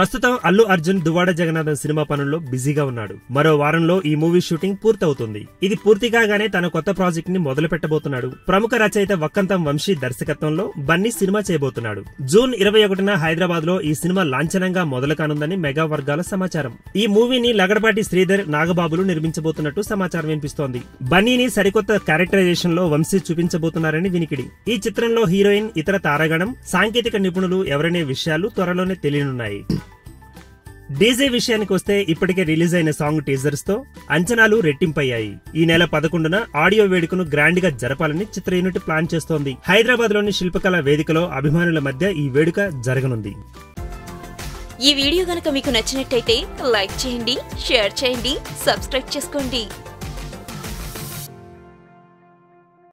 ప్రస్తుతం అల్లు అర్జున్ దువాడ జగన్నాథం సినిమా పనుల్లో బిజీగా ఉన్నాడు. మరో వారంలో ఈ మూవీ షూటింగ్ పూర్తవుతుంది. ఇది పూర్తి కాగానే తన కొత్త ప్రాజెక్ట్ని మొదలు పెట్టబోతున్నాడు ప్రముఖ రచయిత వక్కంతం వంశీ దర్శకత్వంలో బన్నీ సినిమా చేయబోతున్నాడు. జూన్ ఇరవై ఒకటిన హైదరాబాద్లో ఈ సినిమా లాంఛనంగా మొదలు కానుందని మెగా వర్గాల సమాచారం. ఈ మూవీని లగడపాటి శ్రీధర్ నాగబాబులు నిర్మించబోతున్నట్టు సమాచారం వినిపిస్తోంది. బన్నీని సరికొత్త క్యారెక్టరైజేషన్లో వంశీ చూపించబోతున్నారని వినికిడి. ఈ చిత్రంలో హీరోయిన్ ఇతర తారాగణం సాంకేతిక నిపుణులు ఎవరనే విషయాలు త్వరలోనే తెలియనున్నాయి. డీజే విషయానికి వస్తే ఇప్పటికే రిలీజ్ అయిన సాంగ్ టీజర్స్తో అంచనాలు రెట్టింపయ్యాయి. ఈ నెల పదకొండున ఆడియో వేడుకను గ్రాండ్గా జరపాలని చిత్ర యూనిట్ ప్లాన్ చేస్తోంది. హైదరాబాద్లోని శిల్పకళ వేదికలో అభిమానుల మధ్య ఈ వేడుక జరగనుంది. ఈ వీడియో గనక మీకు నచ్చినట్టయితే లైక్ చేయండి షేర్ చేయండి సబ్స్క్రైబ్ చేసుకోండి.